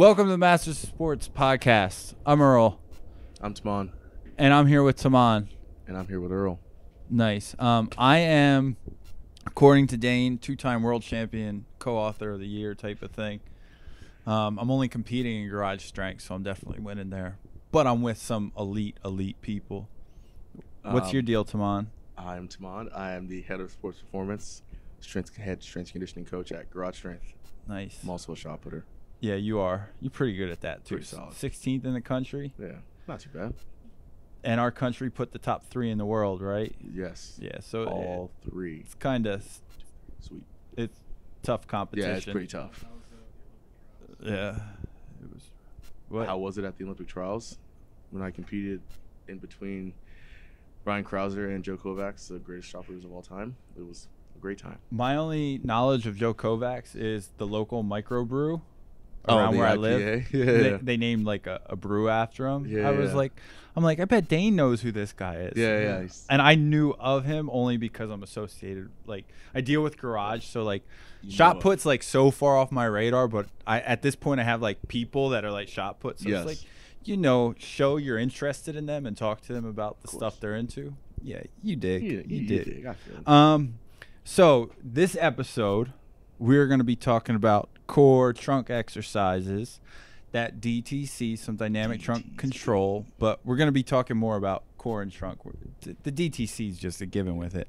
Welcome to the Masters of Sports podcast. I'm Earl, I'm T'Mond, and I'm here with T'Mond. and I'm here with Earl. Nice. Um, I am, according to Dane, two-time world champion, co-author of the year type of thing. Um, I'm only competing in garage strength, so I'm definitely winning there. But I'm with some elite, elite people. What's Um, your deal, T'Mond? I'm T'Mond. I am the head of sports performance, strength head strength conditioning coach at Garage Strength. Nice. I'm also a shot putter. Yeah, you are. You're pretty good at that too. Pretty solid. 16th in the country, Yeah, not too bad. and our country put the top three in the world, right? Yes. Yeah. So All three. it's kind of Sweet. it's tough competition. Yeah, it's pretty tough. Yeah. It was. What? How was it at the Olympic trials when I competed in between Ryan Crouser and Joe Kovacs, the greatest shoppers of all time? It was a great time. My only knowledge of Joe Kovacs is the local microbrew around the where I live. Yeah. They, they named like a, a brew after him. Yeah, I was yeah. like, I'm like, I bet Dane knows who this guy is. Yeah, yeah, he's- And I knew of him only because I'm associated. Like, I deal with garage, so like, You shot puts like so far off my radar. But I at this point I have like people that are like shot puts. So Yes. it's like, you know, show you're interested in them and talk to them about the stuff they're into. Yeah, you dig. You- You, you dig. dig, I feel. Um, so this episode, we're going to be talking about core trunk exercises, that DTC, some dynamic trunk control, but we're going to be talking more about core and trunk. The the DTC is just a given with it.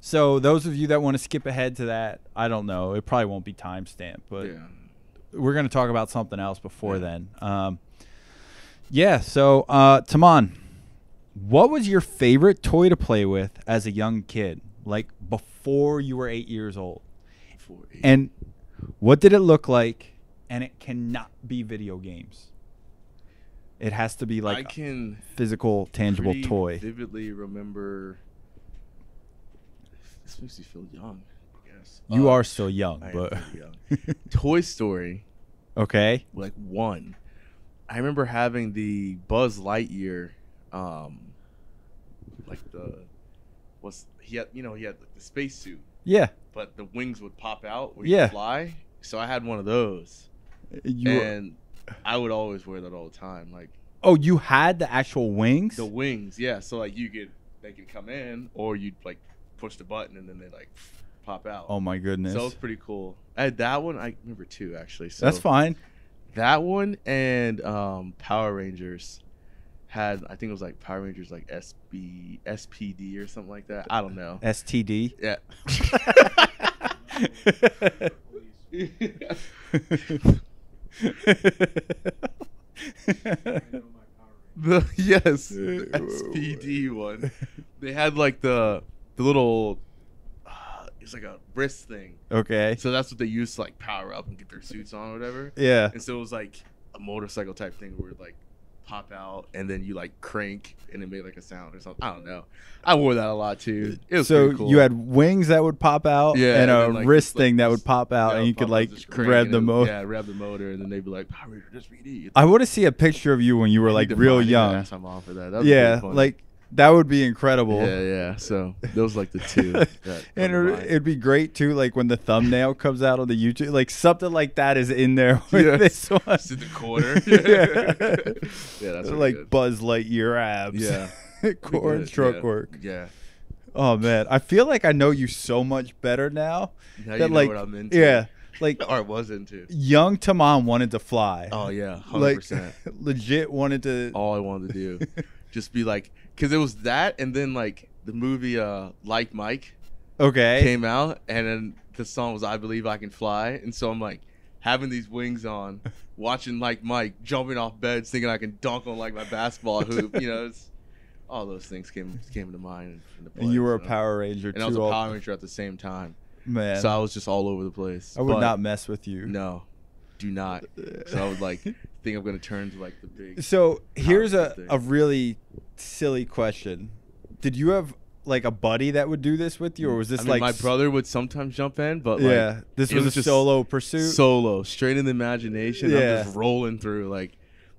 So those of you that want to skip ahead to that, I don't know. It probably won't be timestamped, but yeah. we're going to talk about something else before Yeah. then. Um, yeah. So, uh, T'Mond, what was your favorite toy to play with as a young kid, like before you were eight years old? Four, eight. And what did it look like? And it cannot be video games. It has to be I like a can physical, tangible toy. Vividly remember. This makes me feel young. I guess You Uh, are still young, I but young. Toy Story, okay. like one. I remember having the Buzz Lightyear, um, like the, what's he had? You know, he had like the spacesuit, Yeah. But the wings would pop out where Yeah. you fly. So I had one of those, You. were- and I would always wear that all the time. Like oh, you had the actual wings. the wings, yeah. So like you could, they can come in, or you'd like push the button and then they like pop out. oh my goodness. So it's pretty cool. I had that one. I remember two actually. So That's fine. That one and um, Power Rangers had I think it was like Power Rangers like SB SPD or something like that. I don't know. STD. Yeah. the yes, the SPD one. They had like the the little. Uh, it's like a wrist thing. okay. So that's what they used to like power up and get their suits on or whatever. Yeah. And so it was like a motorcycle type thing where like pop out and then you like crank and it made like a sound or something. I don't know. I wore that a lot too. It was So cool. you had wings that would pop out, Yeah, and, and a then, like, wrist like, thing that would pop out, Yeah, and you could like just and the motor. Yeah, rev the motor and then they'd be like Power Ranger SPD. I want to see a picture of you when you were like real find it and young. mom for that. That Yeah, funny. like that would be incredible. Yeah, yeah. So those like the two. and it, it'd be great too, like when the thumbnail comes out on the YouTube, like something like that is in there with Yes. this one. Just in the corner. yeah, Yeah, that's like good. Buzz Lightyear abs. Yeah. core Pretty and truck yeah. work. Yeah. Oh man, I feel like I know you so much better now. Now that you know like, what I'm into. yeah, like Or was into. young T'Mond wanted to fly. Oh yeah, hundred like percent. legit wanted to. All I wanted to do, just be like, because it was that, and then like the movie, uh, Like Mike Okay. came out, and then the song was "I Believe I Can Fly," and so I'm like having these wings on, watching Like Mike jumping off beds, thinking I can dunk on like my basketball hoop. You know, it's, all those things came came to mind. into and you play, were a. Power Ranger and too. I was a Power Ranger at the same time, man. so I was just all over the place. I would But not mess with you. No, do not. So I would like think I'm gonna turn to like the big. So here's a, thing. a really silly question. Did you have like a buddy that would do this with you, or was this I mean, like my brother would sometimes jump in, but like, yeah, this was, was a just solo pursuit. solo, straight in the imagination. Yeah. I'm just rolling through, like,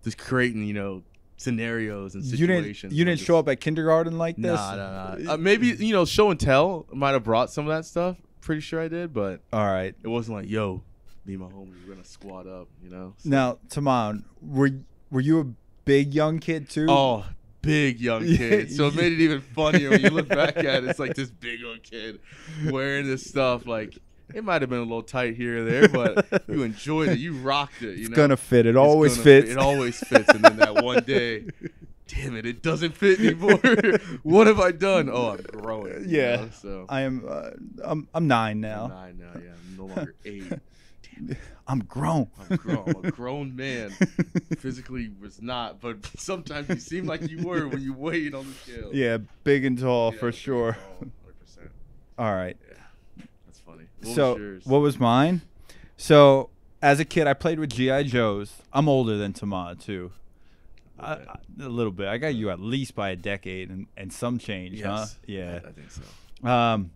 just creating, you know, scenarios and you situations. didn't you didn't just- show up at kindergarten like this. Nah, nah, nah. Uh, maybe you know, show and tell might have brought some of that stuff. Pretty sure I did, but All right. it wasn't like, yo, me and my homies we're gonna squat up, you know. So- Now, T'Mond, were were you a big young kid too? Oh, big young kid. So it made it even funnier when you look back at it. It's like this big old kid wearing this stuff. Like it might have been a little tight here or there, but you enjoyed it. You rocked it. You it's know, gonna fit. It It's always fits. fit. It always fits. And then that one day, damn it, it doesn't fit anymore. what have I done? Oh, I'm growing. you Yeah. know, So I am. Uh, I'm. I'm nine I'm now. nine now. Yeah, I'm no longer eight. I'm grown. I'm grown. A grown man. Physically was not, but sometimes you seem like you were when you weighed on the scale. yeah, big and tall Yeah, for sure. 100%. All right. Yeah, that's funny. What so was what was mine? So as a kid, I played with GI Joes. I'm older than T'Mond too. I, bit. Little bit. I got you at least by a decade and, and some change, huh? Yes. Yeah. I, I think so. Um,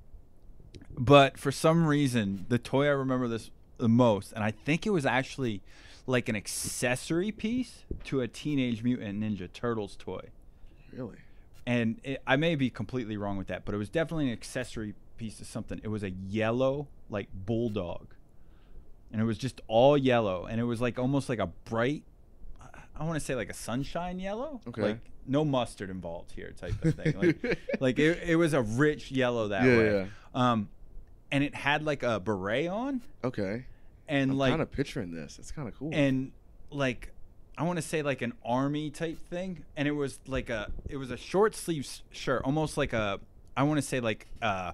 but for some reason, the toy I remember this the most, and I think it was actually like an accessory piece to a Teenage Mutant Ninja Turtles toy. Really? And it, I may be completely wrong with that, but it was definitely an accessory piece to something. It was a yellow, like bulldog, and it was just all yellow, and it was like almost like a bright. I- want to say like a sunshine yellow, Okay. like no mustard involved here, type of thing. Like, like it, it was a rich yellow that Yeah, way. Um, and it had like a beret on, Okay. and like, I'm like kind of picturing this. It's kind of cool. and like I want to say like an army type thing, and it was like a it was a short sleeve shirt, almost like a I want to say like uh,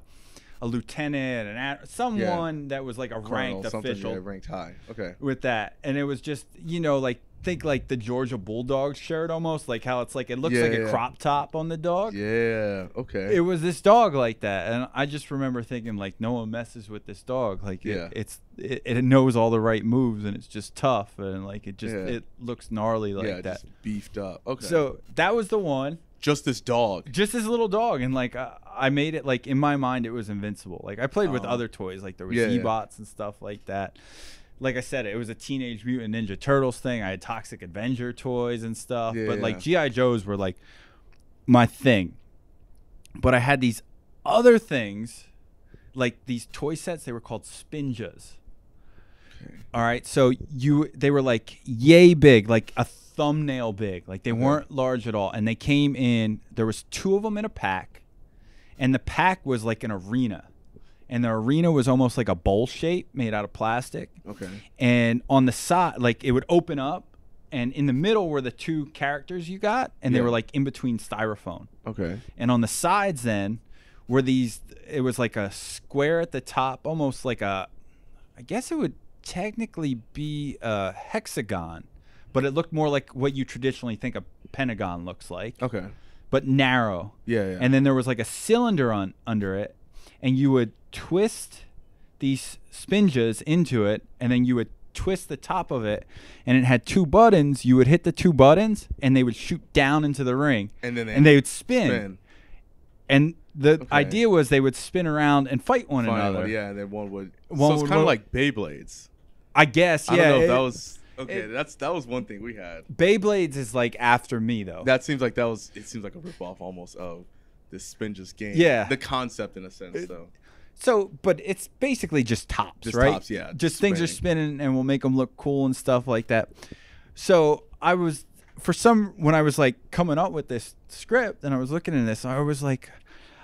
a lieutenant and ad- someone that was like a Colonel, ranked official yeah, ranked high. Okay. with that, and it was just you know like think like the Georgia Bulldogs shirt almost like how it's like it looks Yeah, like a crop top on the dog. Yeah. Okay. It was this dog like that, and I just remember thinking like no one messes with this dog. Like it, it's it, it knows all the right moves, and it's just tough, and like it just Yeah. it looks gnarly like yeah, that. beefed up. Okay. So that was the one, just this dog. just this little dog, and like I, I made it like in my mind it was invincible. Like I played with Oh. other toys, like there was Yeah, yeah. Z-bots and stuff like that. Like I said, it was a Teenage Mutant Ninja Turtles thing. I had Toxic Avenger toys and stuff, Yeah, but like. GI Joes were like my thing. But I had these other things, like these toy sets. They were called Spinjas. All right, so you they were like yay big, like a thumbnail big. Like they weren't large at all, and they came in. There was two of them in a pack, and the pack was like an arena, and the arena was almost like a bowl shape made out of plastic. Okay. And on the side, like it would open up, and in the middle were the two characters you got, and they Yeah. were like in between styrofoam. Okay. And on the sides then were these it was like a square at the top, almost like a I guess it would technically be a hexagon, but it looked more like what you traditionally think a pentagon looks like, Okay. but narrow. Yeah. Yeah. And then there was like a cylinder on under it, and you would twist these spinjas into it, and then you would twist the top of it, and it had two buttons. You would hit the two buttons, and they would shoot down into the ring, and then and they would spin. spin. And the Okay. idea was they would spin around and fight one Finally, another. Yeah, and then one would. One so it's kind of like Beyblades. I guess. Yeah. I Yeah. don't know if it- that was okay. it- that's that was one thing we had. Beyblades is like after me though. That seems like that was. It seems like a ripoff almost of this Spinjas game. Yeah. The concept in a sense, It- though. so, but it's basically just tops, Just right? tops, yeah, Just things are spinning. spinning, and we'll make them look cool and stuff like that. So I was, for some, when I was like coming up with this script, and I was looking at this, I was like,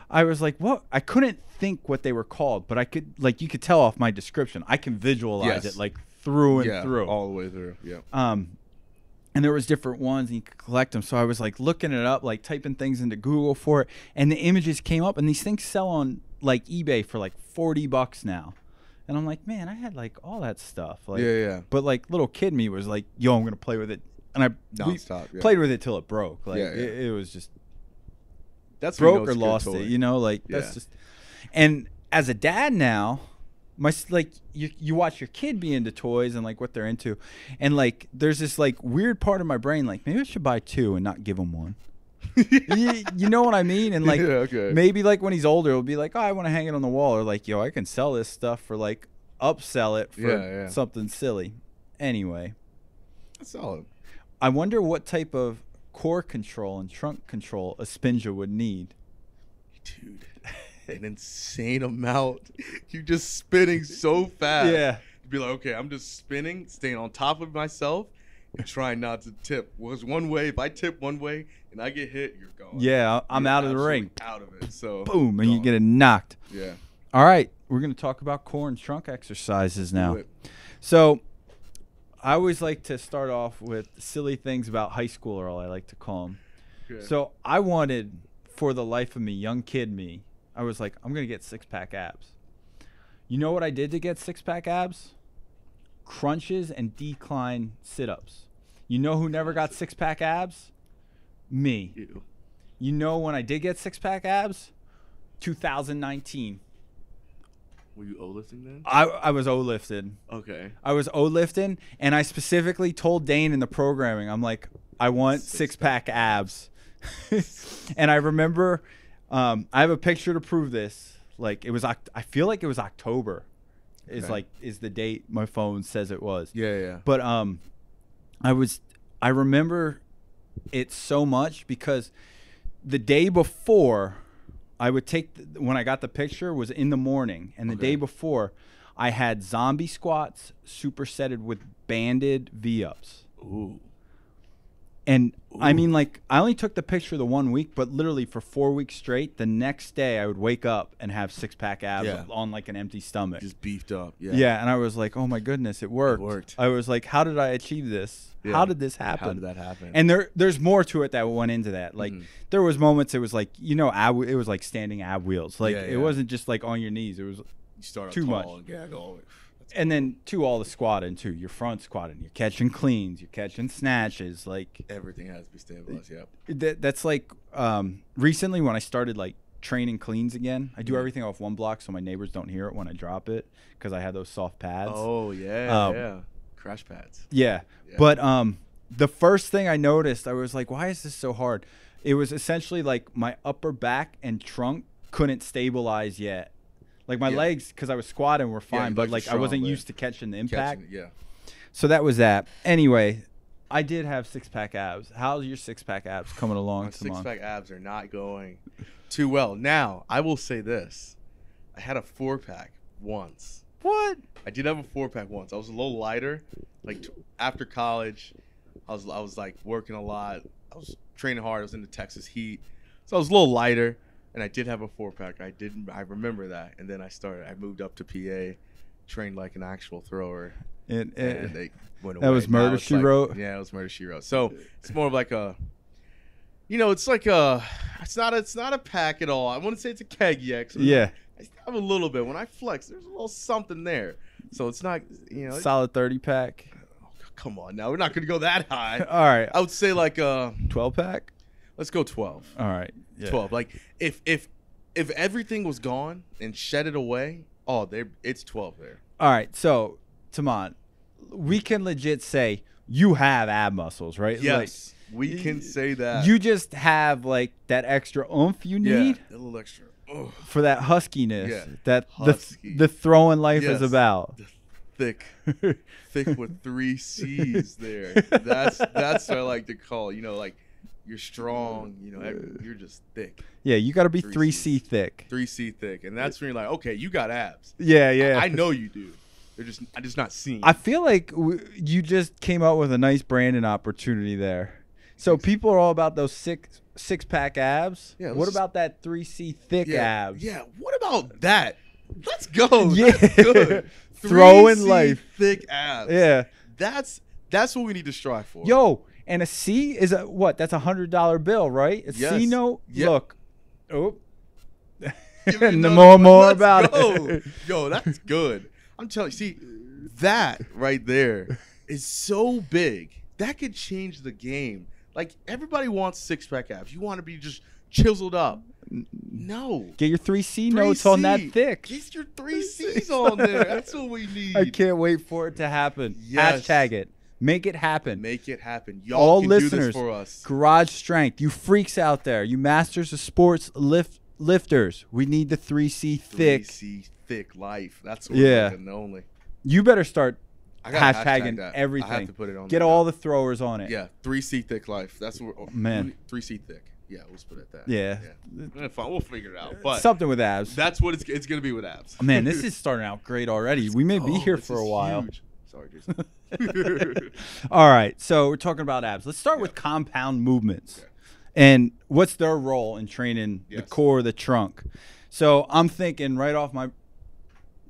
I was like, what? I couldn't think what they were called, but I could, like, you could tell off my description. I can visualize Yes. it like through and yeah, through. all the way through. Yeah. um and there was different ones and you could collect them so i was like looking it up like typing things into google for it and the images came up and these things sell on like ebay for like 40 bucks now and i'm like man i had like all that stuff like yeah, yeah. but like little kid me was like yo i'm gonna play with it and i Nonstop. Yeah. played with it till it broke like Yeah, yeah. It, it was just That's when you know broke or it's a good lost it you know like that's just and as a dad now my like you you watch your kid be into toys and like what they're into. And like there's this like weird part of my brain like maybe i should buy two and not give him one. You, you know what i mean? And like yeah, okay. maybe like when he's older it'll be like oh i want to hang it on the wall or like yo i can sell this stuff for like upsell it for Yeah, yeah. something silly. Anyway. That's solid. i wonder what type of core control and trunk control a spinja would need. Dude, an insane amount. You're just spinning so fast. yeah To be like, okay, I'm just spinning, staying on top of myself, and trying not to tip. Was one way. If I tip one way and I get hit, you're gone. Yeah, I'm You're out of the ring. Out of it. So Boom, and you get it knocked. Yeah. All right, we're gonna talk about core and trunk exercises now. So, I always like to start off with silly things about high school, or all I like to call them. Good. So I wanted, for the life of me, young kid me, I was like, I'm gonna get six pack abs. You know what I did to get six pack abs? Crunches and decline sit ups. You know who never got six pack abs? Me. Ew. You know when I did get six pack abs? 2019. Were you O lifting then? I, I was O lifted. Okay. I was O lifting, and I specifically told Dane in the programming, I'm like, I want Six six pack abs. and I remember, um, I have a picture to prove this. Like it was, I feel like it was October, is Okay. like is the date my phone says it was. Yeah, yeah. But um, I was, I remember it so much because the day before, I would take the, when I got the picture was in the morning, and the Okay. day before, I had zombie squats supersetted with banded V ups. Ooh. And I mean, like, I only took the picture the one week, but literally for four weeks straight, the next day I would wake up and have six pack abs Yeah. on like an empty stomach. Just beefed up. Yeah. yeah. and I was like, oh my goodness, it worked. worked. I was like, how did I achieve this? Yeah. How did this happen? How did that happen? And there, there's more to it that went into that. Like, Mhm. there was moments it was like, you know, ab, it was like standing ab wheels. Like, Yeah, it wasn't just like on your knees. It was, you start too too much. much. And gag all. That's and then to all the squatting too. You're front squatting. You're catching cleans. You're catching snatches. Like everything has to be stabilized. Yep. that, that's like um, recently when I started like training cleans again. I do Mhm. everything off one block so my neighbors don't hear it when I drop it because I have those soft pads. Oh yeah, Um, yeah. Crash pads. Yeah. Yeah. But um the first thing I noticed, I was like, why is this so hard? It was essentially like my upper back and trunk couldn't stabilize yet. Like my Yeah. legs, because I was squatting, were fine, your but like I wasn't used to catching the impact. Catching yeah. So that was that. Anyway, I did have six pack abs. How's your six pack abs coming along? My six pack abs are not going too well. Now, I will say this. I had a four pack once. What? I did have a four pack once. I was a little lighter. Like t- after college, I was I was like working a lot. I was training hard. I was in the Texas heat, so I was a little lighter. And I did have a four pack. I didn't. I remember that. And then I started. I moved up to PA, trained like an actual thrower. It, and it, they went away. that was Murder, She like- Wrote? Yeah, it was murder she wrote. So it's more of like a, you know, it's like a, it's not, a, it's not a pack at all. I wouldn't say it's a keg yet. yeah, I have a little bit. When I flex, there's a little something there. So it's not, you know, solid thirty pack. oh, come on now, we're not gonna go that high. All right, I would say like a twelve pack. Let's go twelve. All right, yeah. 12 like if if if everything was gone and shed it away oh there it's 12 there All right, so T'Mond, we can legit say you have ab muscles, right? yes we can say that you just have like that extra oomph you yeah need a little extra Ugh. for that huskiness Yeah, that husky. the the throwing life is about. thick thick with three c's there that's that's what i like to call you know like you're strong you know ev- you're just thick yeah, you got to be Three three C thick. three c thick and that's when you're like okay you got abs Yeah, yeah. i know you do they're just i'm just not seeing I feel like w- you just came up with a nice branding opportunity there. So people are all about those six six pack abs. Yeah, what about that three C thick yeah, abs? Yeah. What about that? Let's go. Yeah. That's good. Throwing 3C life. Thick abs. Yeah. That's that's what we need to strive for. Yo, and a C is a what? That's a hundred dollar bill, right? A C Yes. note. Yep. Look. Oh. And another more more Let's about go. it. Yo, that's good. I'm telling you. See, that right there is so big. That could change the game. Like everybody wants six pack abs. You want to be just chiseled up. No. Get your three C 3C. notes on that thick. Get your three C's on there. That's what we need. I can't wait for it to happen. Yes. Hashtag it. Make it happen. Make it happen. Y'all All can do listeners, this for us. Garage strength. You freaks out there. You masters of sports lift lifters. We need the three C thick. 3C thick life. That's what Yeah. we're only. You better start I hashtagging hashtag everything. have to put it on. Get all the throwers on it. Yeah, three C thick life. That's what. Man. three C thick. Yeah, we'll split it that. Yeah. Eh, fine, we'll figure it out. But Something with abs. that's what it's, it's gonna be with abs. Man, this is starting out great already. We may be Oh, here this for a while. huge. Sorry, Jason. All right, so we're talking about abs. Let's start with compound movements. Okay. And what's their role in training the Yes. core, the trunk? So I'm thinking right off my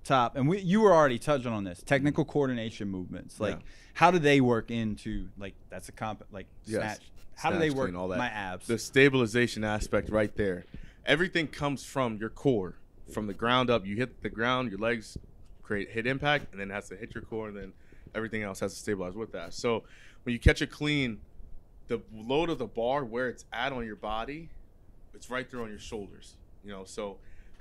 top, and we, you were already touching on this technical mm-hmm. coordination movements. Like, Yeah. how do they work into like that's a comp like Yes. snatch? How do they work all that. my abs? the stabilization aspect right there. Everything comes from your core, from the ground up. You hit the ground, your legs create hit impact, and then it has to hit your core, and then everything else has to stabilize with that. So when you catch a clean, the load of the bar where it's at on your body, it's right there on your shoulders. You know, so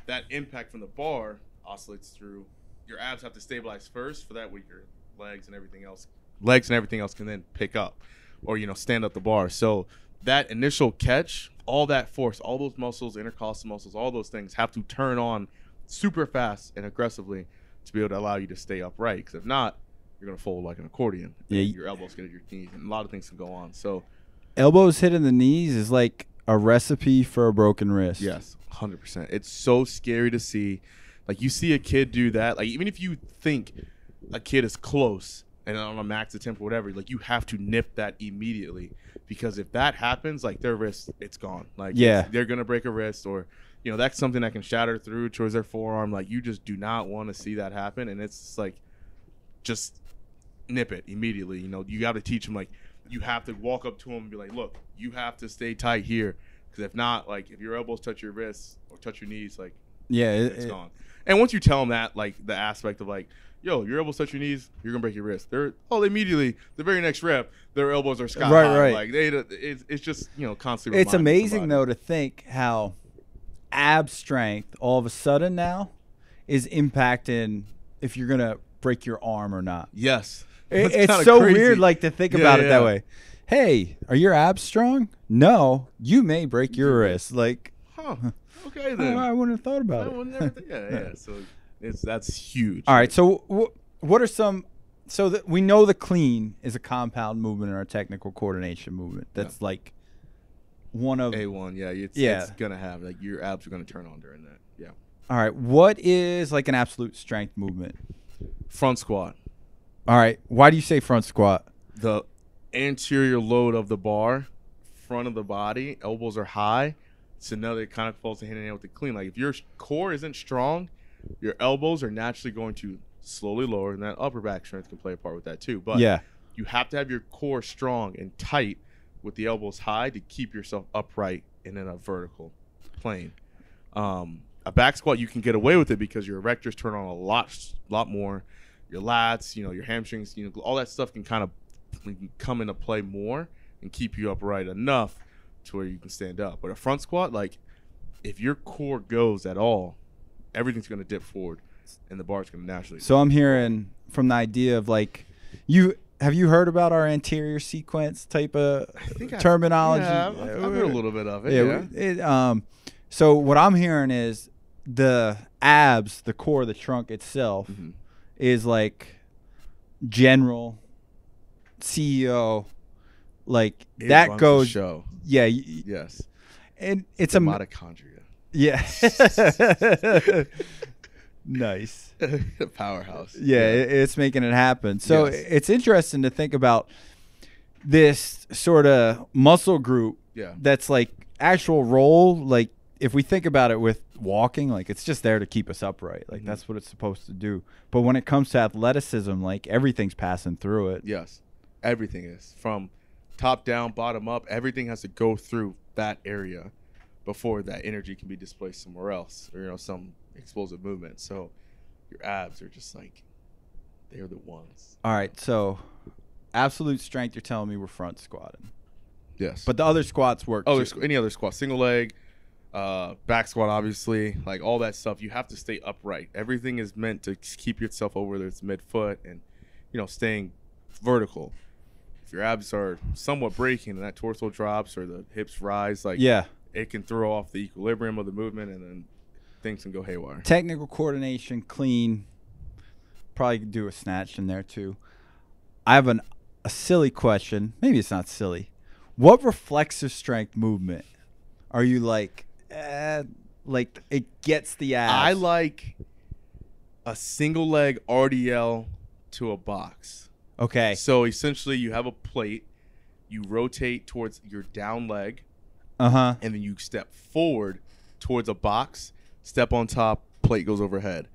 that impact from the bar oscillates through. Your abs have to stabilize first, for that way your legs and everything else, legs and everything else can then pick up, or you know stand up the bar. So that initial catch, all that force, all those muscles, intercostal muscles, all those things have to turn on super fast and aggressively to be able to allow you to stay upright. Because if not, you're gonna fold like an accordion. Yeah, your elbows get at your knees, and a lot of things can go on. So Elbows hitting the knees is like a recipe for a broken wrist. Yes, hundred percent. It's so scary to see. Like you see a kid do that. Like even if you think a kid is close and on a max attempt or whatever, like you have to nip that immediately because if that happens, like their wrist, it's gone. Like Yeah. they're gonna break a wrist or. You know that's something that can shatter through towards their forearm. Like you just do not want to see that happen, and it's like, just nip it immediately. You know you got to teach them like you have to walk up to them and be like, look, you have to stay tight here because if not, like if your elbows touch your wrists or touch your knees, like Yeah. it- it's it- gone. And once you tell them that, like the aspect of like, yo, your elbows touch your knees, you're gonna break your wrist. They're oh, immediately the very next rep, their elbows are sky Right, high. right. Like they, it's, it's just you know constantly. it's amazing somebody. though to think how ab strength all of a sudden now is impacting if you're gonna break your arm or not. Yes, It- it's so crazy. weird, like to think Yeah, about it that way. Hey, are your abs strong? No, you may break your wrist. Like, Huh. Okay I, then. I wouldn't have thought I about would it. think- yeah, yeah. So it's that's huge. All right, so wh- what are some? So that we know the clean is a compound movement in our technical coordination movement. That's like one of. A one, yeah, it's, Yeah. it's gonna have like your abs are gonna turn on during that. Yeah. All right, what is like an absolute strength movement? Front squat. All right, why do you say front squat? the anterior load of the bar, front of the body, elbows are high. So now it kind of falls hand in hand with the clean. Like if your core isn't strong, your elbows are naturally going to slowly lower, and that upper back strength can play a part with that too. But yeah, you have to have your core strong and tight with the elbows high to keep yourself upright and in a vertical plane. Um, a back squat you can get away with it because your erectors turn on a lot, lot more. Your lats, you know, your hamstrings, you know, all that stuff can kind of can come into play more and keep you upright enough to where you can stand up. But a front squat, like if your core goes at all, everything's going to dip forward, and the bar's going to naturally. So I'm hearing from the idea of like, you have you heard about our anterior sequence type of terminology? Yeah, I've, I've heard a little bit of it. Yeah. Yeah. It, um, so what I'm hearing is the abs, the core, the trunk itself, Mhm. Is like general CEO. Like It that goes. show. Yeah. Yes. And it's The a mitochondria. yeah. nice. a powerhouse. Yeah, it- it's making it happen. So Yes. it's interesting to think about this sort of muscle group Yeah. that's like actual role. Like if we think about it with walking, like it's just there to keep us upright. Like Mhm. that's what it's supposed to do. But when it comes to athleticism, like everything's passing through it. Yes. Everything is from top down, bottom up. Everything has to go through that area before that energy can be displaced somewhere else, or you know, some explosive movement. So your abs are just like they're the ones. All right, so absolute strength. You're telling me we're front squatting, Yes. but the other squats work. oh squ- any other squat, single leg, uh, back squat, obviously, like all that stuff. You have to stay upright. Everything is meant to keep yourself over whether it's midfoot and you know staying vertical. If your abs are somewhat breaking and that torso drops or the hips rise, like yeah. it can throw off the equilibrium of the movement and then things can go haywire. technical coordination, clean. Probably do a snatch in there too. I have an a silly question. Maybe it's not silly. What reflexive strength movement Are you like, eh, like it gets the abs? I like a single leg RDL to a box. Okay. So essentially, you have a plate, you rotate towards your down leg, Uh huh. and then you step forward towards a box, step on top, plate goes overhead.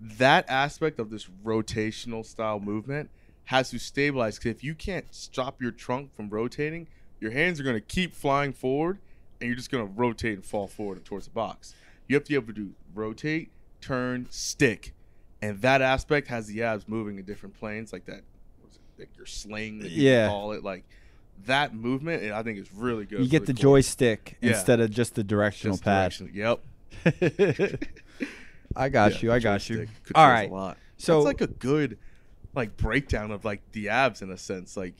That aspect of this rotational style movement has to stabilize because if you can't stop your trunk from rotating, your hands are going to keep flying forward and you're just going to rotate and fall forward towards the box. You have to be able to do rotate, turn, stick. And that aspect has the abs moving in different planes like that. what's it, Like your sling, that you Yeah. call it. Like that movement, I think is really good. You get the joystick Yeah. instead of just the directional Just pad. direction. Yep. I got Yeah, you. I got you. All right. A lot. So- it's like a good like breakdown of like the abs in a sense. Like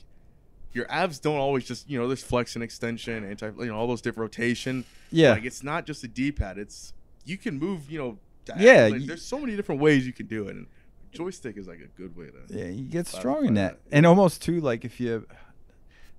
your abs don't always just you know there's flexion, extension, anti you know all those different rotation. Yeah. Like it's not just a D pad. It's you can move you know. Yeah, you- there's so many different ways you can do it. And joystick is like a good way to. Yeah, you get strong in that. that. And almost too like if you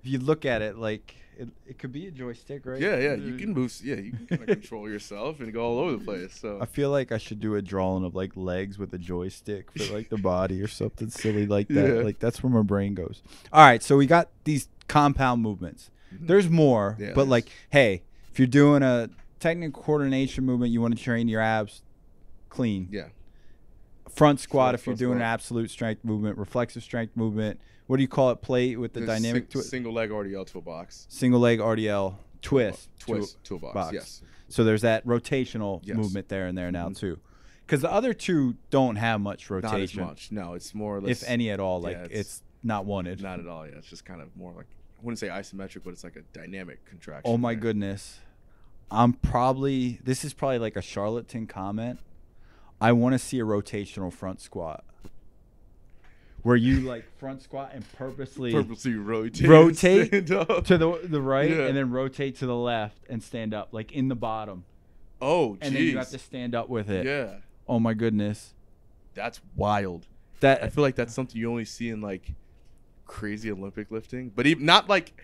if you look at it like it, it could be a joystick, right? Yeah, yeah, you can move. Yeah, you can kind of control yourself and go all over the place. So I feel like I should do a drawing of like legs with a joystick for like the body or something silly like that. Yeah. Like that's where my brain goes. All right, so we got these compound movements. There's more, Mm-hmm. Yeah, but there's- like, hey, if you're doing a technical coordination movement, you want to train your abs clean. yeah, Front squat Front- if you're front doing an absolute strength movement, reflexive strength movement. What do you call it? Plate with the There's dynamic sing- twi- single leg RDL toolbox. single leg RDL twist. to- twist to a box. Yes. So there's that rotational Yes. movement there and there now Mhm. too. Because the other two don't have much rotation. Not as much. No, it's more or less. if any at all. Like yeah, it's, it's- not wanted. Not at all. Yeah, it's just kind of more like I wouldn't say isometric, but it's like a dynamic contraction. oh my there. goodness, I'm probably this is probably like a charlatan comment. I want to see a rotational front squat, where you like front squat and purposely Purposely rotate. Rotate to the the right Yeah. and then rotate to the left and stand up like in the bottom, Oh, and then you have to stand up with it. Yeah, Oh my goodness, that's wild. That I feel like that's something you only see in like crazy Olympic lifting, but even not like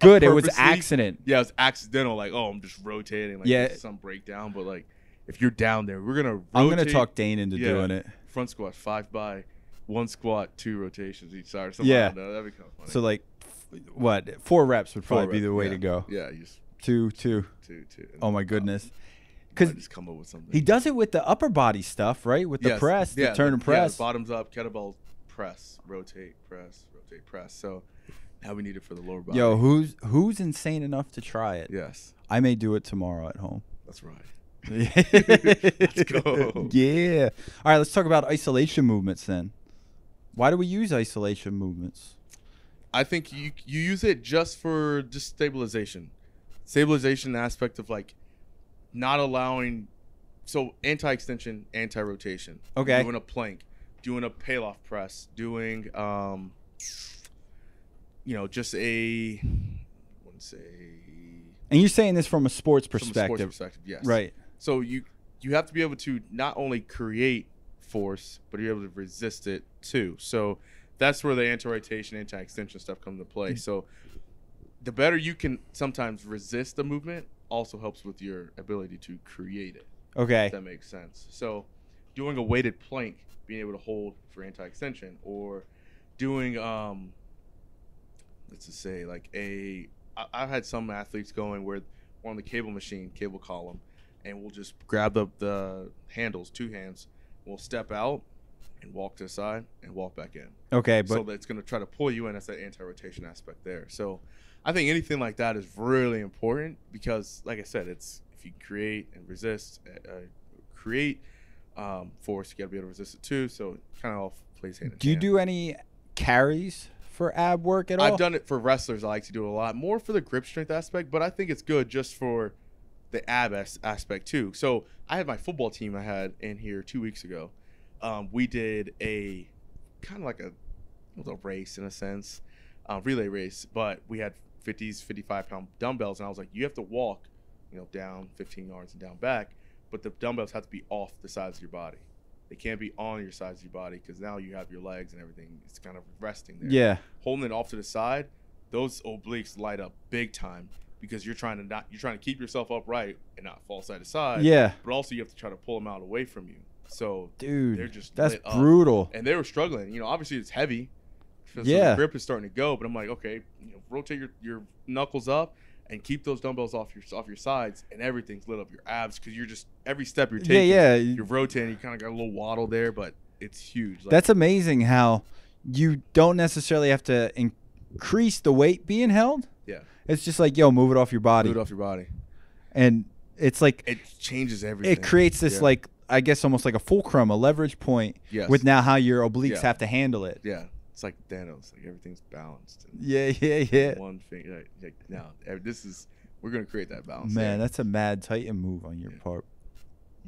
good. It was accident. Yeah, it was accidental. Like, oh, I'm just rotating. Like, Yeah. yeah, some breakdown. But like, if you're down there, we're gonna. Rotate, I'm gonna talk Dane into yeah, doing it. Front squat, five by, one squat, two rotations each side. Or something. Yeah. like that. that'd be kind of funny. So like, f- what? Four reps would probably be the way yeah. to go. Yeah, you just Two, two. two, two. and Oh my goodness. Because come up with something. He does it with the upper body stuff, right? With the Yes, press, the yeah, turn and yeah, press. bottoms up, kettlebell press, rotate, press, rotate, press. So now we need it for the lower body. Yo, who's who's insane enough to try it? Yes, I may do it tomorrow at home. that's right. Let's go. Yeah. All right, let's talk about isolation movements then. Why do we use isolation movements? I think you you use it just for just stabilization, stabilization aspect of like not allowing. So anti-extension, anti-rotation. Okay. Doing a plank, doing a Pallof press, doing um. You know, just a. I wouldn't say. And you're saying this from a sports From a sports perspective, perspective, yes. right? So you you have to be able to not only create force, but you're able to resist it too. So that's where the anti-rotation, anti-extension stuff comes into Mm. play. So the better you can sometimes resist the movement, also helps with your ability to create it. Okay. If that makes sense. So doing a weighted plank, being able to hold for anti-extension, or doing um, let's just say like a I, I've had some athletes going where we're on the cable machine, cable column, and we'll just grab the the handles, two hands, we'll step out and walk to the side and walk back in. Okay, but so that's going to try to pull you in. That's that anti-rotation aspect there. So I think anything like that is really important because, like I said, it's if you create and resist, uh, uh, create um, force, you got to be able to resist it too. So it kind of all plays hand in do you hand. do any carries for ab work at all? I've done it for wrestlers. I like to do it a lot more for the grip strength aspect, but I think it's good just for the ab as- aspect too. So I had my football team I had in here two weeks ago. Um, we did a kind of like a, a race in a sense, uh, relay race, but we had 50s, 55 pound dumbbells, and I was like, you have to walk, you know, down 15 yards and down back, but the dumbbells have to be off the sides of your body. They can't be on your sides of your body because now you have your legs and everything. It's kind of resting there Yeah. holding it off to the side, those obliques light up big time because you're trying to not you're trying to keep yourself upright and not fall side to side. Yeah, But also you have to try to pull them out away from you. So dude, They're just that's brutal. and they were struggling. You know, obviously it's heavy. So Yeah. the grip is starting to go, but I'm like, okay, you know, rotate your, your knuckles up and keep those dumbbells off your off your sides, and everything's lit up. Your abs, because you're just every step you're taking, yeah. yeah. you're rotating. You kind of got a little waddle there, but it's huge. Like, That's amazing how you don't necessarily have to increase the weight being held. Yeah, It's just like, yo, move it off your body. move it off your body. And it's like It changes everything. it creates this Yeah. like I guess almost like a fulcrum, a leverage point Yes. with now how your obliques Yeah. have to handle it. yeah, it's like Thanos. Like everything's balanced. And Yeah, yeah, yeah. One thing, like, like now, this is we're gonna create that balance. Man, there. that's a mad Titan move on your Yeah. part.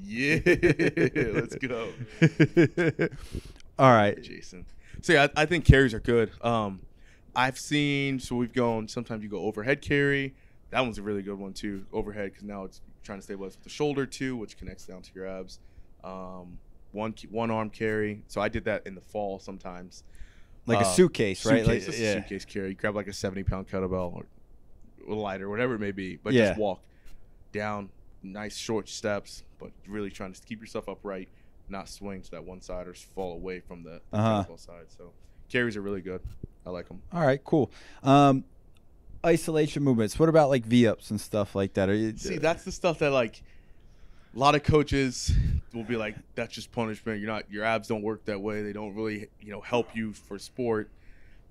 yeah. Let's go. All right. Jason. So yeah, I, I think carries are good. Um, I've seen so we've gone. Sometimes you go overhead carry. That one's a really good one too. Overhead because now it's trying to stabilize with the shoulder too, which connects down to your abs. Um, one one arm carry. So I did that in the fall sometimes. Like a Uh, suitcase, right? Suitcase, like, just a suitcase carry. You grab like a seventy pound kettlebell or lighter, whatever it may be, but Yeah. just walk down nice short steps, but really trying to keep yourself upright, not swing to that one side or fall away from the, the Uh-huh. kettlebell side. So carries are really good. I like them. All right, cool. Um, isolation movements. What about like V ups and stuff like that? Are you, See, that's the stuff that like a lot of coaches will be like, "That's just punishment. You're not. Your abs don't work that way. They don't really, you know, help you for sport."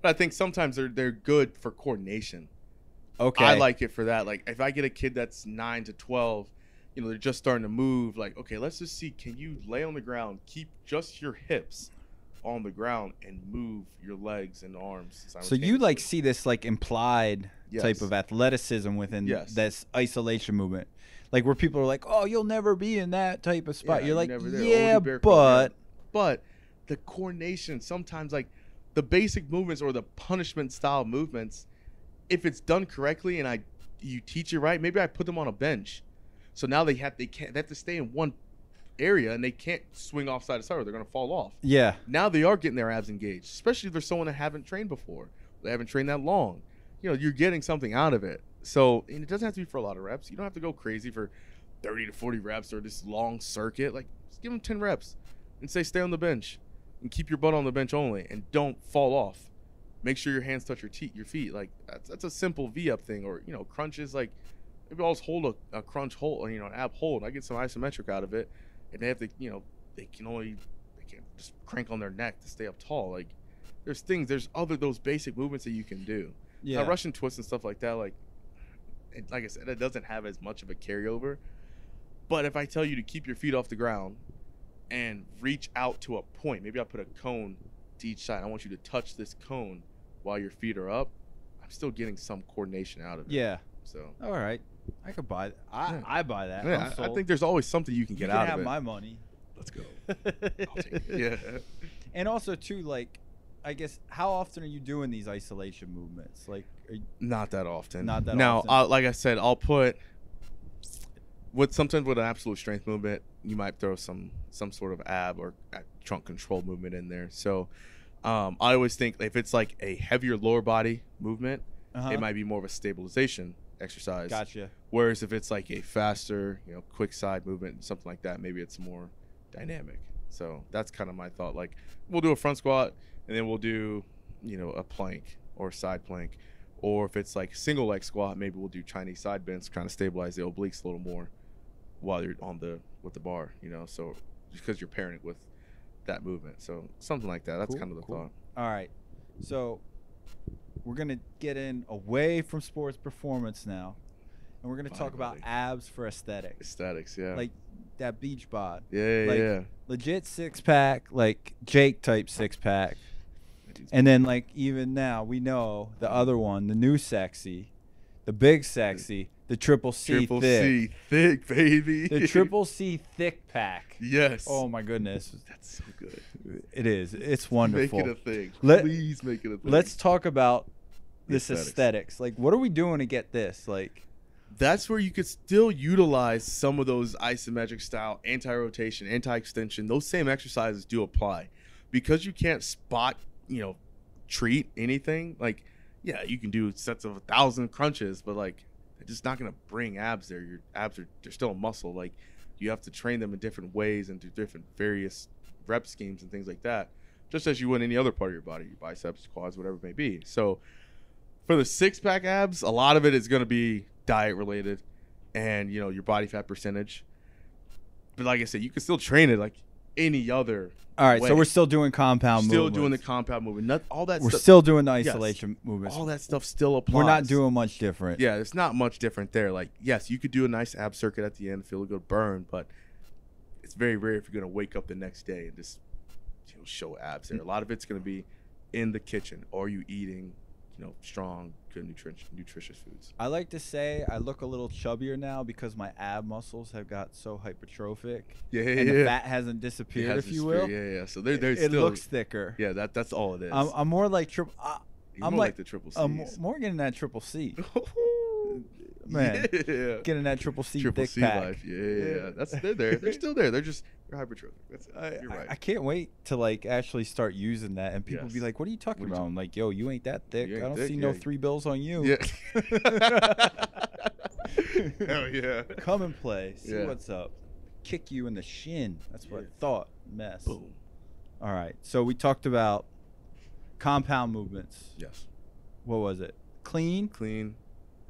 But I think sometimes they're they're good for coordination. okay. I like it for that. Like if I get a kid that's nine to twelve, you know, they're just starting to move. Like, okay, let's just see. Can you lay on the ground, keep just your hips on the ground, and move your legs and arms? So you like see this like implied type of athleticism within Yes. this isolation movement, like where people are like, "Oh, you'll never be in that type of spot." Yeah, You're like. "Yeah, but but the coordination sometimes like the basic movements or the punishment style movements, if it's done correctly and I you teach it right, maybe I put them on a bench. So now they have they can't they have to stay in one area and they can't swing off side to side or they're gonna fall off. yeah, Now they are getting their abs engaged, especially if they're someone that haven't trained before. They haven't trained that long. You know, you're getting something out of it. So and it doesn't have to be for a lot of reps. You don't have to go crazy for 30 to 40 reps or this long circuit. Like, just give them 10 reps and say stay on the bench and keep your butt on the bench only and don't fall off. Make sure your hands touch your, te- your feet. Like that's, that's a simple V up thing or you know crunches. Like maybe I'll just hold a, a crunch hold or you know an ab hold. I get some isometric out of it, and they have to you know they can only they can't just crank on their neck to stay up tall. Like there's things there's other those basic movements that you can do. yeah. Now, Russian twists and stuff like that, like, it, like I said, it doesn't have as much of a carryover. But if I tell you to keep your feet off the ground and reach out to a point, maybe I put a cone to each side. I want you to touch this cone while your feet are up. I'm still getting some coordination out of it. yeah. So All right, I could buy. That. I Yeah. I buy that. yeah, I- I think there's always something you can you get can out of it. Have my money. Let's go. I'll take it. Yeah. And also too, like, I guess how often are you doing these isolation movements? Like, Not that often. Not that now, often. uh, like I said, I'll put with sometimes with an absolute strength movement, you might throw some some sort of ab or trunk control movement in there. So, um, I always think if it's like a heavier lower body movement, uh-huh. it might be more of a stabilization exercise. Gotcha. Whereas if it's like a faster, you know, quick side movement, something like that, maybe it's more dynamic. So that's kind of my thought. Like we'll do a front squat and then we'll do, you know, a plank or side plank. Or if it's like single leg squat, maybe we'll do Chinese side bends, trying to stabilize the obliques a little more while you're on the with the bar, you know. So because you're pairing it with that movement. So something like that. That's Cool, kind of the cool. thought. All right. So we're gonna get in away from sports performance now, and we're gonna talk about abs for aesthetics, Aesthetics, yeah. like that beach bod, yeah, yeah, like, yeah. legit six pack, like Jake type six pack, and then like even now we know the other one, the new sexy, the big sexy, the triple C Triple thick, C, thick baby. the triple C thick pack. Yes. Oh my goodness, That's so good. It is. It's wonderful. Make it a thing. Let- Please make it a thing. Let's talk about this aesthetics. aesthetics. Like, what are we doing to get this? Like, That's where you could still utilize some of those isometric style, anti-rotation, anti-extension. Those same exercises do apply, because you can't spot, you know, treat anything. Like, yeah, you can do sets of a thousand crunches, but like, they're just not gonna bring abs there. Your abs are they're still a muscle. Like you have to train them in different ways and do different various rep schemes and things like that, just as you would any other part of your body, your biceps, quads, whatever it may be. So for the six pack abs, a lot of it is gonna be diet related, and you know your body fat percentage. But like I said, you can still train it like any other. All right, so we're still doing compound still doing the compound movement. Not all that. We're stuff, still doing the isolation movements. all that stuff still applies. We're not doing much different. Yeah, it's not much different there. Like, yes, you could do a nice ab circuit at the end, feel a good burn, but it's very rare if you're gonna wake up the next day and just you know show abs there. A lot of it's gonna be in the kitchen. Are you eating, you know, strong, good nutrition, nutritious foods? I like to say I look a little chubbier now because my ab muscles have got so hypertrophic Yeah, yeah, and yeah. the fat hasn't disappeared, has if you will. Yeah, yeah. So they're, they're it still. looks thicker. yeah, that that's all it is. I'm, I'm more like triple. Uh, I'm more like, the triple I'm mo- C's. more getting that triple C. Man, yeah. getting that triple C triple thick C pack. life. Yeah, yeah, yeah. Yeah. That's they're there. They're still there. They're just they're hypertrophic. That's. I, You're right. I can't wait to like actually start using that, and people be like, "What are you talking What are you about?" I'm like, "Yo, you ain't that thick. You I don't thick, see no three bills on you." Yeah. Hell yeah. Come and play. See Yeah. what's up. Kick you in the shin. That's what Yeah. I thought. Mess. Boom. All right. So we talked about compound movements. Yes. What was it? Clean, Clean.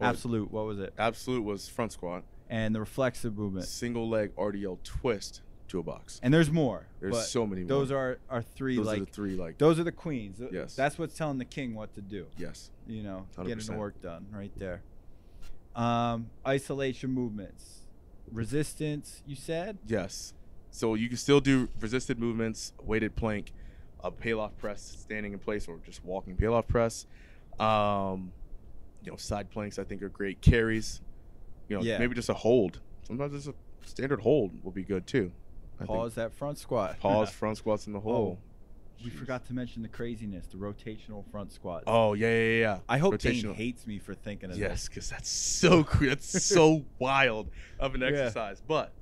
Absolute. What was it? Absolute was front squat. And the reflexive movement. Single leg RDL twist to a box. And there's more. There's so many Those more. are are three Those like are the three like those are the queens. Yes. That's what's telling the king what to do. yes. You know, getting the work done right there. Um, isolation movements, resistance. You said. Yes. So you can still do resisted movements, weighted plank, a Pallof press, standing in place, or just walking Pallof press. Um, you know, side planks I think are great. Carries, you know, Yeah. maybe just a hold. Sometimes just a standard hold will be good too. I think. Pause that front squat. Pause front squats in the hole. Oh, we Jeez. forgot to mention the craziness, the rotational front squats. Oh yeah, yeah, yeah. I hope Dane hates me for thinking of Yes, this. because that's so that's so wild of an Yeah. exercise, but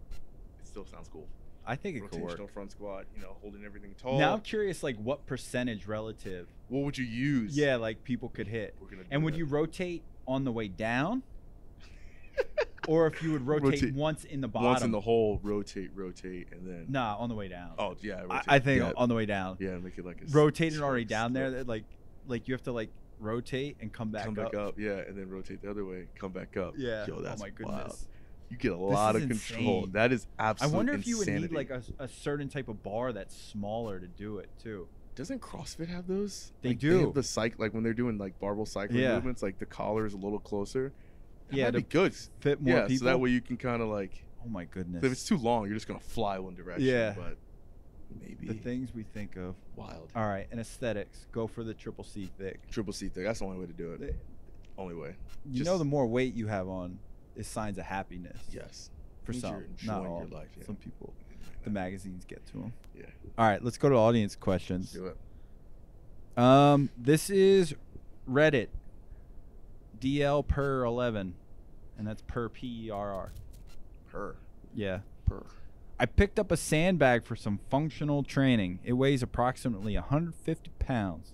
it still sounds cool. I think it could Rotational work. front squat, you know, holding everything tall. Now I'm curious, like what percentage relative? what would you use? Yeah, like people could hit. We're gonna And would that. you rotate on the way down, or if you would rotate, Rotate once in the bottom? once in the hole, rotate, rotate, and then Nah, on the way down. oh yeah, I, rotate. I think yeah, on the way down. yeah, make it like a s- Rotated already down there, that, like like you have to like rotate and come back come back up. yeah, and then rotate the other way, come back up. Yeah. yo, that's oh my wild. Goodness. You get a lot is of control. insane. That is absolutely. I wonder if you would need like a, a certain type of bar that's smaller to do it too. Doesn't CrossFit have those? They Like, do. have the cycle, like when they're doing like barbell cycling Yeah. movements, like the collar is a little closer. That Yeah, might to be good. Fit more yeah, people. so that way you can kind of like. oh my goodness. If it's too long, you're just gonna fly one direction. Yeah. But maybe the things we think of. wild. All right, and aesthetics. Go for the triple C thick. Triple C thick. That's the only way to do it. They- Only way. You Just- know, the more weight you have on is signs of happiness. Yes. For some, not all. your life, yeah. Some people, the magazines get to them. Yeah. All right, let's go to audience questions. Do it. Um, this is Reddit. DL per eleven, and that's per P E R R. Per. Yeah. Per. I picked up a sandbag for some functional training. It weighs approximately 150 pounds,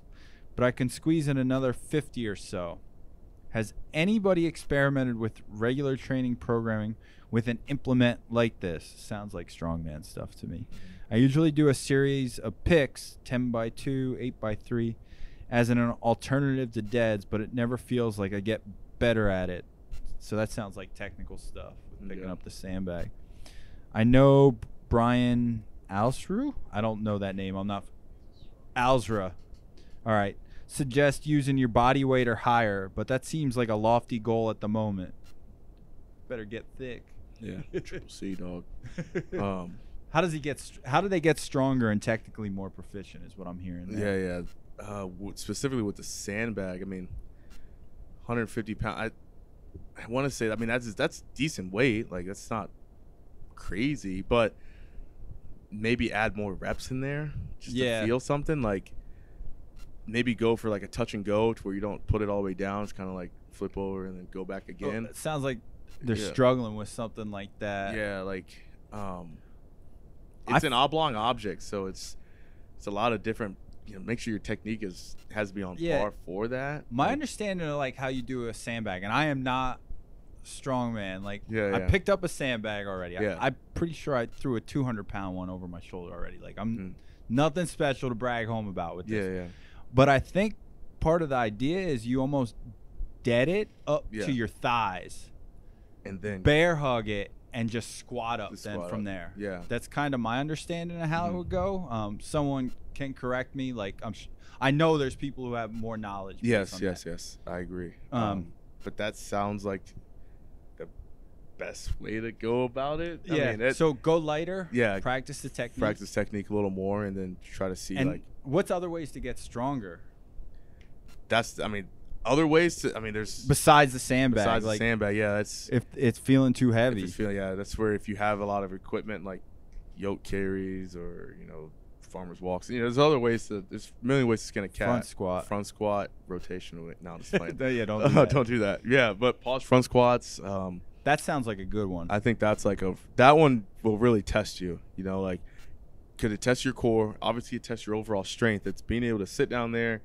but I can squeeze in another 50 or so. Has anybody experimented with regular training programming with an implement like this? Sounds like strongman stuff to me. I usually do a series of picks, 10 by 2, 8 by 3, as an alternative to deads, but it never feels like I get better at it. So that sounds like technical stuff with picking Yeah. up the sandbag. I know Brian Alsruhe. I don't know that name. I'm not. Alsra. All right. Suggest using your body weight or higher, but that seems like a lofty goal at the moment. Better get thick. Yeah. Triple C, dog. Um. How does he get? How do they get stronger and technically more proficient? Is what I'm hearing. Yeah, there. yeah. Uh, specifically with the sandbag, I mean, 150 pound. I, I want to say, I mean, that's that's decent weight. Like that's not crazy, but maybe add more reps in there just Yeah. to feel something. Like maybe go for like a touch and go to where you don't put it all the way down. It's kind of like flip over and then go back Oh, again. it sounds like they're Yeah. struggling with something like that. yeah, like um, it's an oblong object, so it's it's a lot of different. You know, make sure your technique is has to be on Yeah. par for that. My Like, understanding of like how you do a sandbag, and I am not strongman. Like Yeah, I picked up a sandbag already. Yeah. I, I'm pretty sure I threw a 200 pound one over my shoulder already. Like I'm Mm. nothing special to brag home about with Yeah, this. yeah. But I think part of the idea is you almost dead it up Yeah. to your thighs, And then bear hug it, and just squat up Just then squat from up. there. Yeah. That's kind of my understanding of how it Mhm. would go. Um, someone can correct me. Like I'm, sh- I know there's people who have more knowledge. Yes, yes, that. yes. I agree. Um, Um, but that sounds like the best way to go about it. I Yeah. mean, it, so go lighter. Yeah. Practice the technique. practice technique a little more, and then try to see And like what's other ways to get stronger that's. I mean, other ways to. I mean, there's besides the sandbag? besides like the sandbag. Yeah, that's if it's feeling too heavy. feeling. Yeah, that's where if you have a lot of equipment like yoke carries or you know farmers walks. You know, there's other ways to. There's a million ways to skin a cat. Front squat. Front squat, rotational. No, I'm just playing. yeah, don't. Do that. don't do that. Yeah, but pause front squats. Um, That sounds like a good one. I think that's like a that one will really test you. You know, like could it test your core? Obviously, it tests your overall strength. It's being able to sit down there,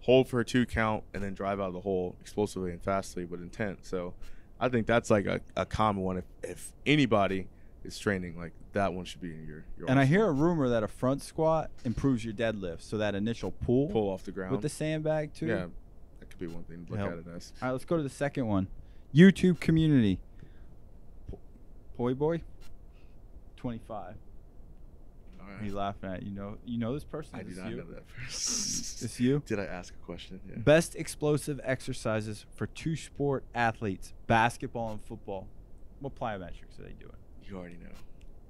hold for a two count, and then drive out of the hole explosively and fastly with intent. So, I think that's like a, a common one. If if anybody is training, like that one should be in your. your and I hear a rumor that a front squat improves your deadlift. So that initial pull, pull off the ground with the sandbag too. Yeah, that could be one thing to look Help. at it as. All right, let's go to the second one. YouTube community. Poi boy. Twenty five. All He right. laughing at you know you know this person. I do It's not you? know that first. It's you. Did I ask a question? Yeah. Best explosive exercises for two sport athletes: basketball and football. What plyometrics are they doing? You already know.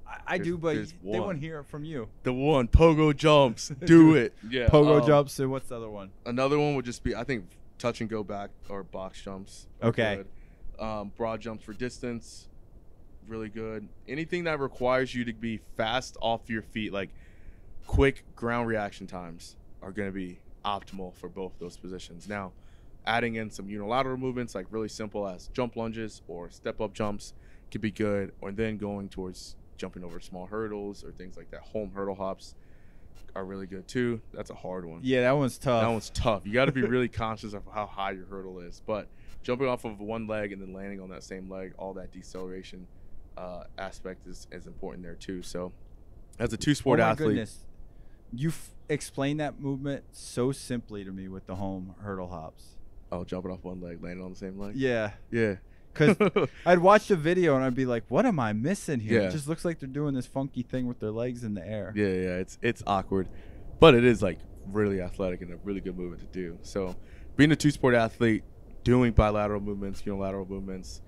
I, I do, but they want one. to hear it from you. The one pogo jumps. Do Do it. Yeah. Pogo um, jumps and what's the other one? Another one would just be I think touch and go back or box jumps. Okay. Um, broad jumps for distance, really good. Anything that requires you to be fast off your feet, like quick ground reaction times, are going to be optimal for both those positions. Now, adding in some unilateral movements, like really simple as jump lunges or step up jumps, could be good. Or then going towards jumping over small hurdles or things like that. Home hurdle hops are really good too. That's a hard one. Yeah, that one's tough. That one's tough. You got to be really conscious of how high your hurdle is. But jumping off of one leg and then landing on that same leg, all that deceleration uh, aspect is, is important there too. So, as a two sport my athlete, goodness, you f- explained that movement so simply to me with the home hurdle hops. oh, jumping off one leg, landing on the same leg. Yeah, Yeah. because I'd watch the video and I'd be like, "What am I missing here?" Yeah. It just looks like they're doing this funky thing with their legs in the air. Yeah, yeah, it's it's awkward, but it is like really athletic and a really good movement to do. So, being a two sport athlete, doing bilateral movements, unilateral movements,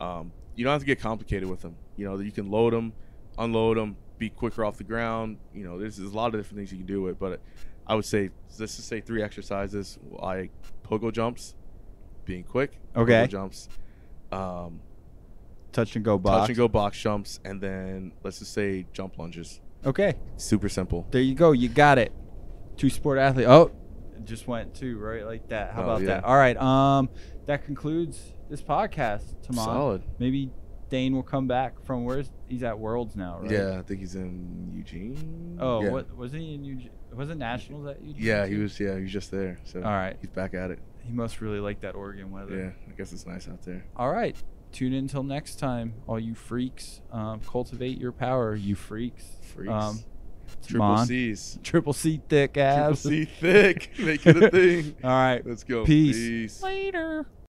um, you don't have to get complicated with them. You know, that you can load them, unload them, be quicker off the ground. You know, there's, there's a lot of different things you can do with. But I would say let's just say three exercises. I pogo jumps, being quick. Okay. Pogo jumps. Um, Touch and go box. touch and go box jumps, and then let's just say jump lunges. Okay, Super simple. there you go. You got it. Two sport athlete. Oh, just went two right like that. How Oh, about yeah. that? All right. Um, that concludes this podcast. T'Mond. Solid. Maybe Dane will come back from where's he's at Worlds now, right? Yeah, I think he's in Eugene. Oh, yeah. what wasn't he in Eugene? Was it Nationals at Eugene? Yeah, he was. Yeah, he was just there. So All right. he's back at it. He must really like that Oregon weather. Yeah, I guess it's nice out there. All right. Tune in until next time, all you freaks. Um, cultivate your power, you freaks. Freaks. Um, Triple Mon. C's. Triple C thick Triple. C thick. Make it a thing. All right. Let's go. Peace. Peace. Later.